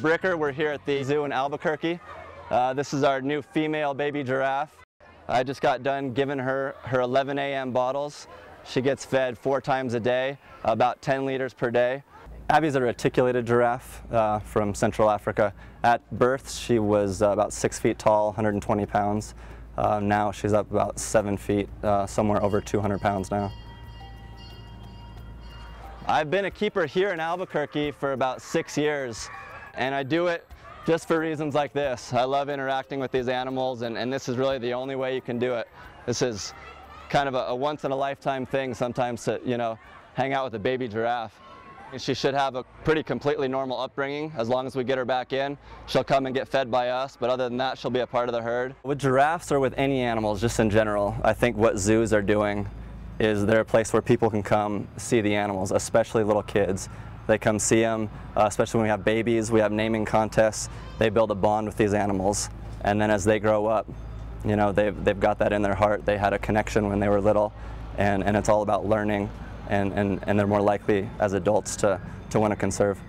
Bricker. We're here at the zoo in Albuquerque. Uh, this is our new female baby giraffe. I just got done giving her her 11 a.m. bottles. She gets fed four times a day, about 10 liters per day. Abi's a reticulated giraffe uh, from Central Africa. At birth, she was uh, about six feet tall, 120 pounds. Uh, now she's up about seven feet, uh, somewhere over 200 pounds now. I've been a keeper here in Albuquerque for about six years, and I do it just for reasons like this. I love interacting with these animals, and, and this is really the only way you can do it. This is kind of a, a once in a lifetime thing sometimes to, you know, hang out with a baby giraffe. She should have a pretty completely normal upbringing. As long as we get her back in, she'll come and get fed by us, but other than that, she'll be a part of the herd. With giraffes or with any animals, just in general, I think what zoos are doing is they're a place where people can come see the animals, especially little kids. They come see them, uh, especially when we have babies, we have naming contests. They build a bond with these animals, and then as they grow up, you know, they've, they've got that in their heart. They had a connection when they were little, and, and it's all about learning and, and, and they're more likely as adults to, to want to conserve.